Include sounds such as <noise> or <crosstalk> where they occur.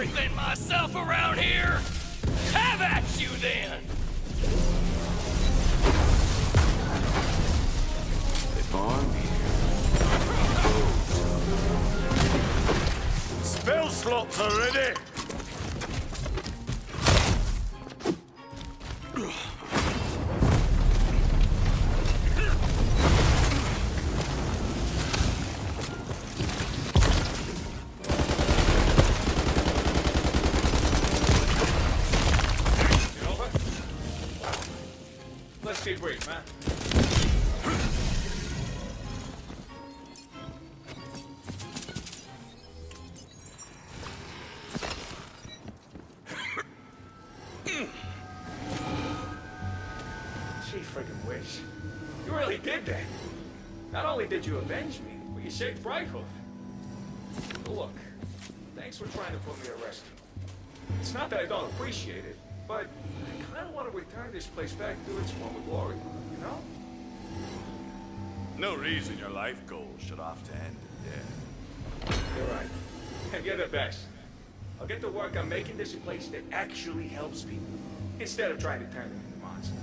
everything myself around here? Have at you then! They farm here. Spell slots are ready! Let's brief, man. Gee friggin' wish. You really did that. Not only did you avenge me, but you saved Brighthoof. Look, thanks for trying to put me at rest. It's not that I don't appreciate it, but I kind of want to return this place back to its former glory, you know? No reason your life goals should have to end in death. You're right. <laughs> You're the best. I'll get to work on making this a place that actually helps people, instead of trying to turn them into monsters.